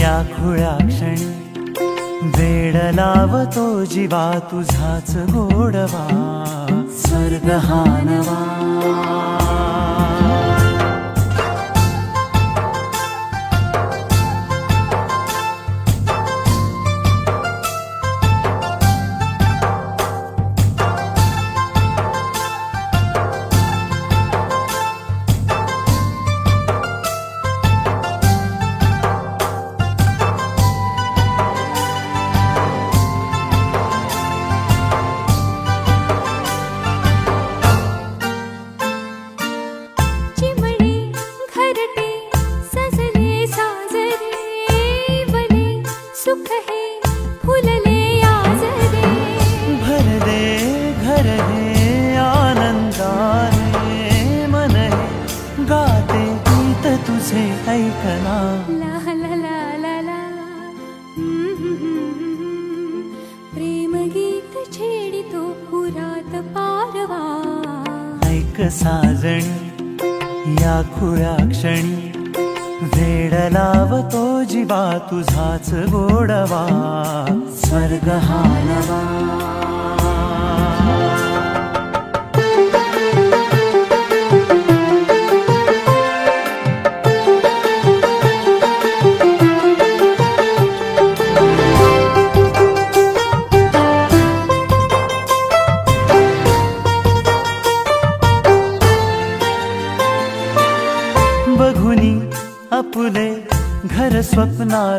या खुळ्या क्षणी वेड लावतो जीवा तुझाच गोडवा. स्वर्ग हानवा तुझाच गोडवा स्वर्ग हा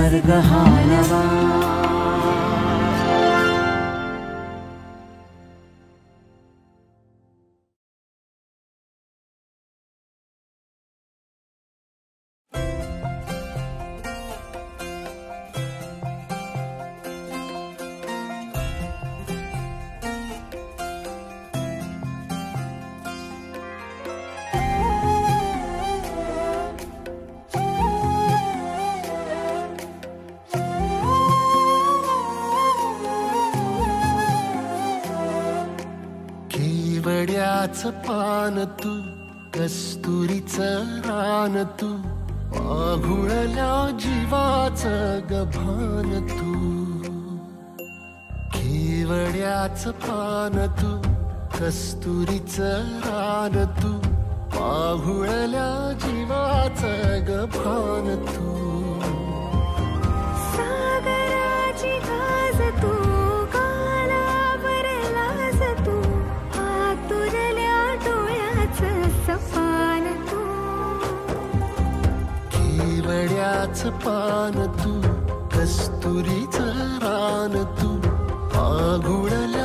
कर्गहा हा पान तू कस्तुरीच रान तू आघुळल्या जीवाच गभान तू. खेवड्याच पान तू कस्तुरीच रान तू पाहुळल्या जीवाच गभान तू. रान तू आघुळल्या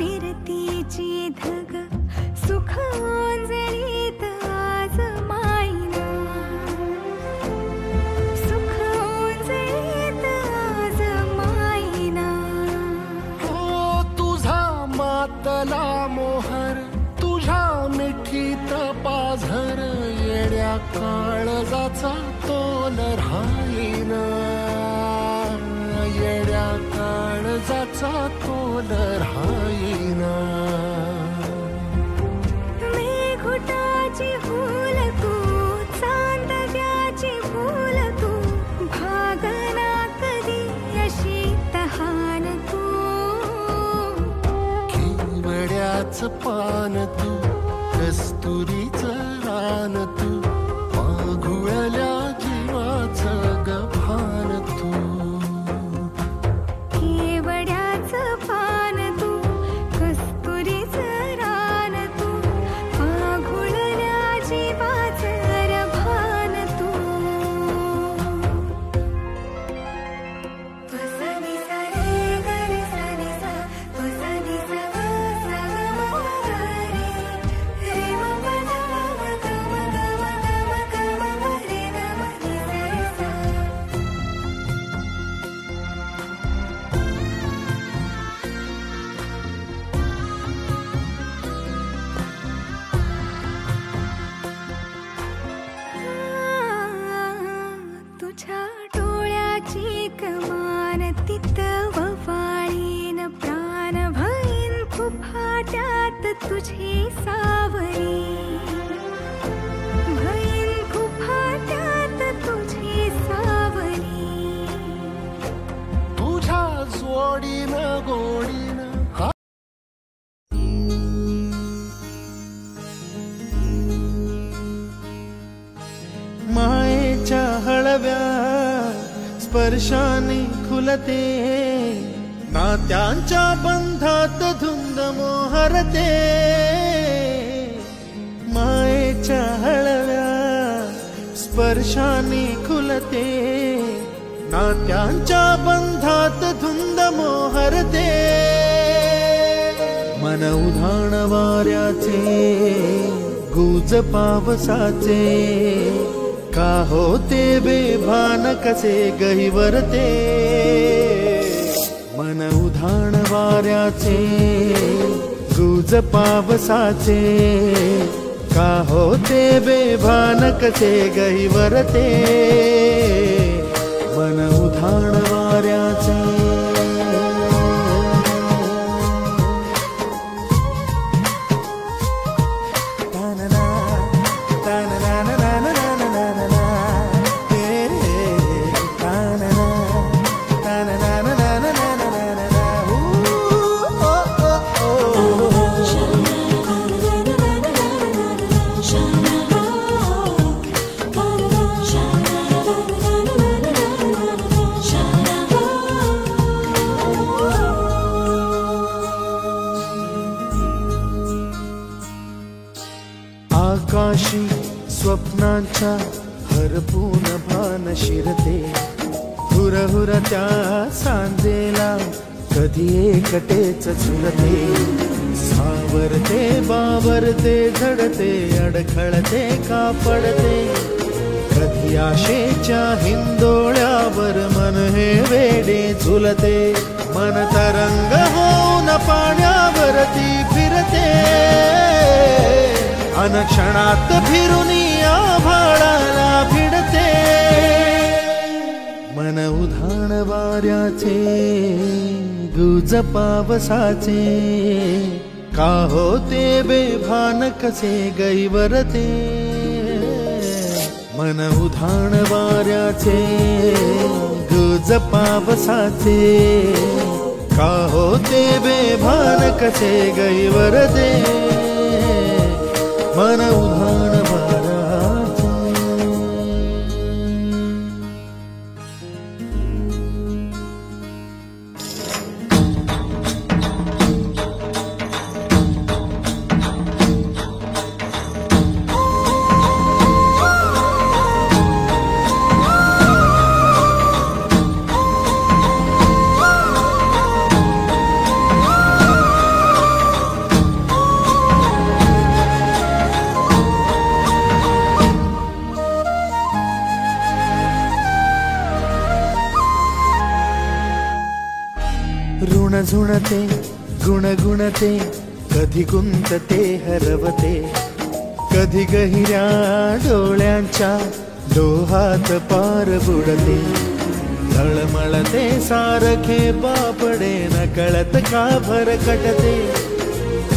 फिरतीची धग सुख स्पर्शाने नात्यांच्या बंधात धुंद मोहरते मायेच्या हळव्या स्पर्शाने खुलते नात्यांच्या बंधात धुंद मोहरते मन उधाण वाऱ्याचे गुज पावसाचे का होते बेभान कसे गहिवरते? मन उधाण वाऱ्याचे गुज पावसाचे का होते बेभान कसे गहिवरते? मन उधाण वाऱ्याचे स्वप्नांच्या हरपून भान शिरते. हुर हुर त्या सांजेला कधी एकटेच झुरते सावरते बावरते झडते अडखळते का पडते कधी आशेच्या हिंदोळ्यावर मन हे वेडे झुलते. मन तरंग होऊन पाण्यावरती फिरते. अनक्षणात फिरून मन उधाण वाऱ्याचे गुज पावसाचे. का होते बेभान कसे गैवरते? मन उधाण वाऱ्याचे गुज पावसाचे. का होते बेभान कसे गैवरते? मन उधाण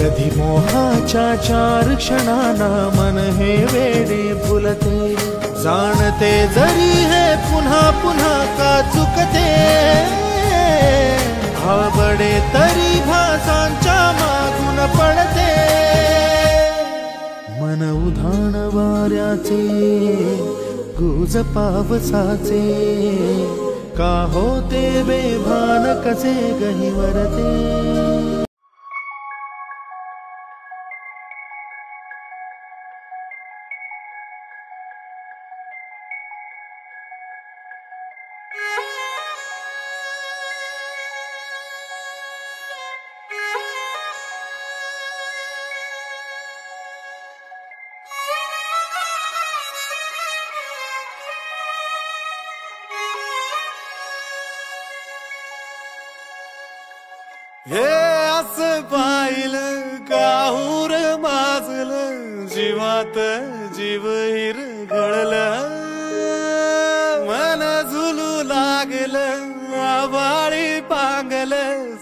कधी मोहाच्या चार क्षणाना मन हे वेडे फुलते. जाणते जरी हे पुन्हा पुन्हा का चुकते. आवडे तरी भासांच्या मागून पडते. मन उधाण वाऱ्याचे गुज पावसाचे का होते बेभान कसे गहिवरते? हे असं पाहिलं काहूर माजलं जीवात जीव हिर गळलं मन झुलू लागलं आबाळी पांगलं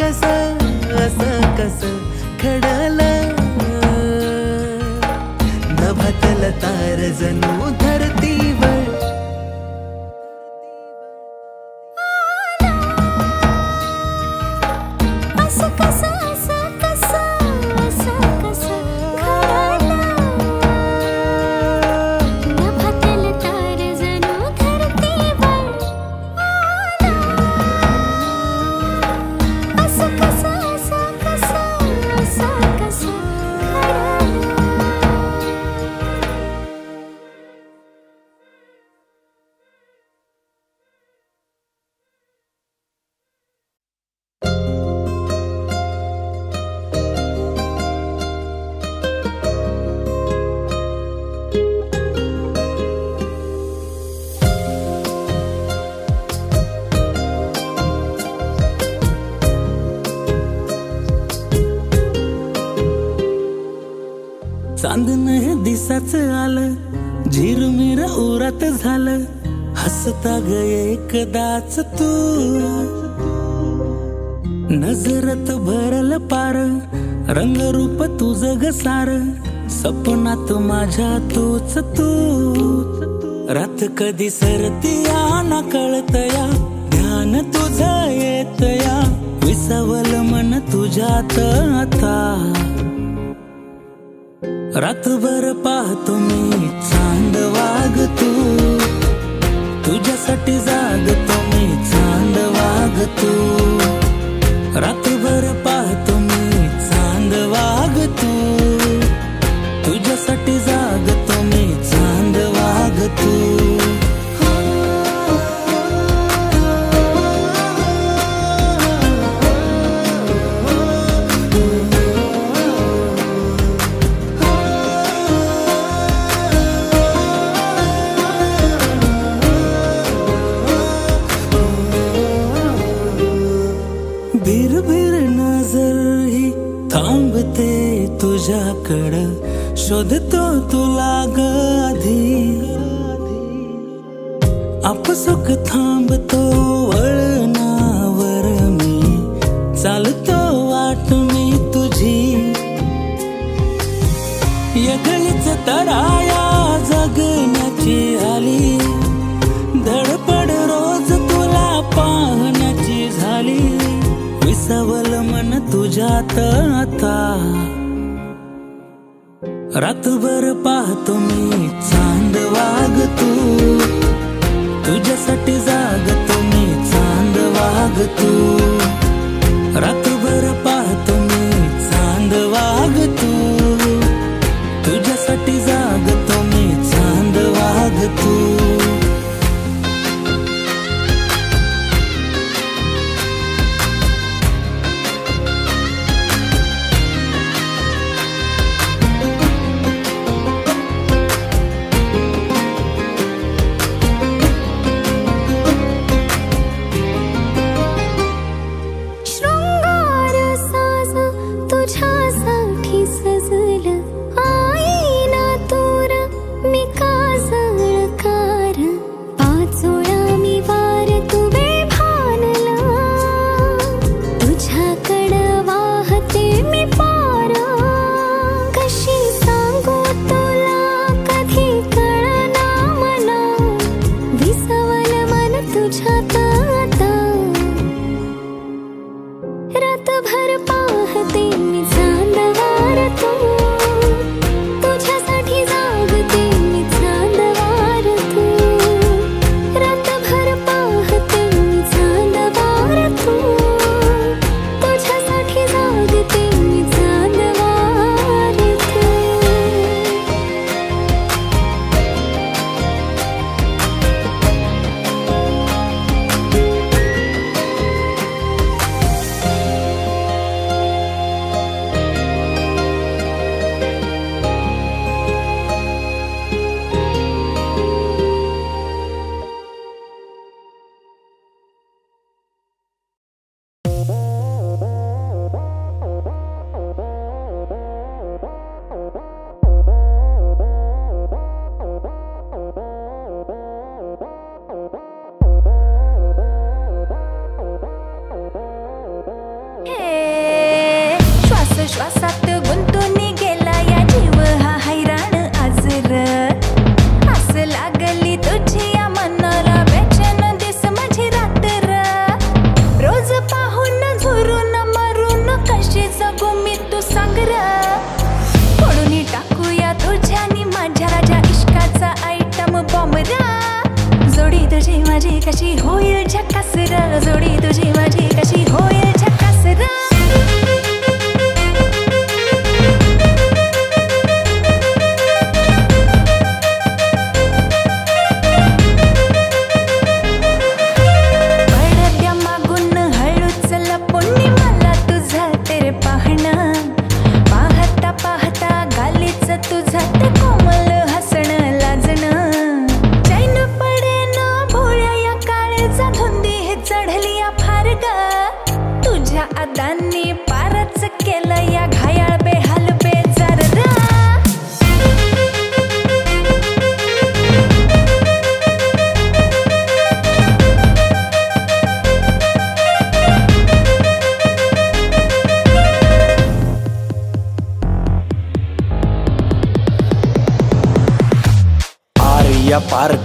कस अस कस घडलं? नभातल तार जणू चांदन हे दिसाच आलं. झिरमिर उरात झालं. हसता ग एकदाच तू. नजरत भरल पार. रंगरूप तुझ ग सार. सपनात माझ्या तूच तू. रात कधी सरतिया ना कळतया. ध्यान तुझ येतया. विसवल मन तुझ्यात आता. रातभर पाहतो मी चांद वाग तू तुझ्यासाठी जागतो मी चांद वाग तू आता रातभर पाहतो मी चांद वाग तू तुझ्यासाठी जागतो मी चांद वाग तू रातभर पाहतो मी चांद वाग तू तुझ्यासाठी जागतो मी चांद वाग तू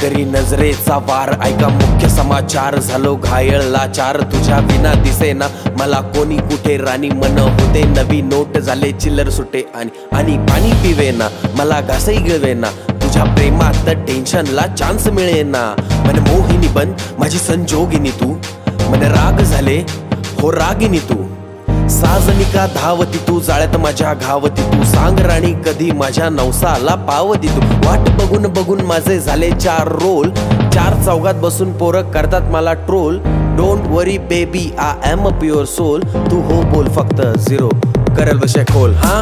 करी नजरेचा वार. ऐका मुख्य समाचार झालो घायळ लाचार. तुझ्या विना दिसेना मला कोणी कुठे राणी मन होते. नवी नोट झाले चिल्लर सुटे आणि आणि पाणी पिवेना मला घासही गिळवेना तुझ्या प्रेमात टेन्शनला चान्स मिळेना मन मोहिनी बन माझी संजोगिनी तू. मन राग झाले हो रागिनी तू. साजनिका धावती तू जाळ्यात माझ्या घावती तू. सांग राणी कधी माझ्या नवसाला पावती तू. वाट बघून बघून माझे झाले चार रोल. चार चौघात बसून पोरं करतात मला troll. Don't worry baby I am a pure soul तू हो बोल फक्त झिरो करेल विषय खोल हा?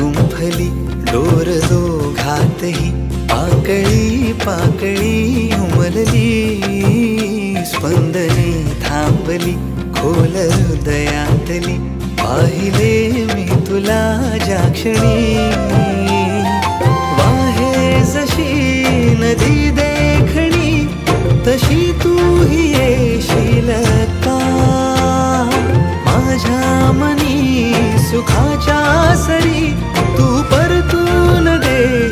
गुंफली डोर दोघातही पाकळी पाकळी उमलली स्पंदने थांबली खोल हृदयातली पाहिले मी तुला ज्या क्षणी. वाहे जशी नदी देखणी तशी तू ही येशील माझ्या मनी सुखाच्या सरी तू परतून दे.